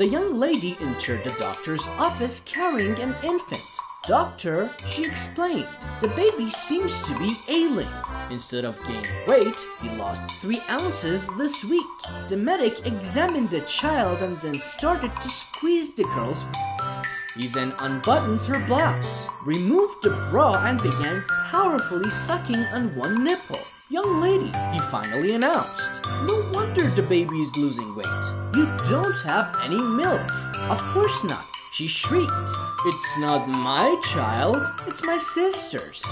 The young lady entered the doctor's office carrying an infant. Doctor, she explained, the baby seems to be ailing. Instead of gaining weight, he lost 3 ounces this week. The medic examined the child and then started to squeeze the girl's breasts. He then unbuttoned her blouse, removed the bra and began powerfully sucking on one nipple. Young lady, he finally announced. No wonder the baby is losing weight. You don't have any milk. Of course not. She shrieked. It's not my child, it's my sister's.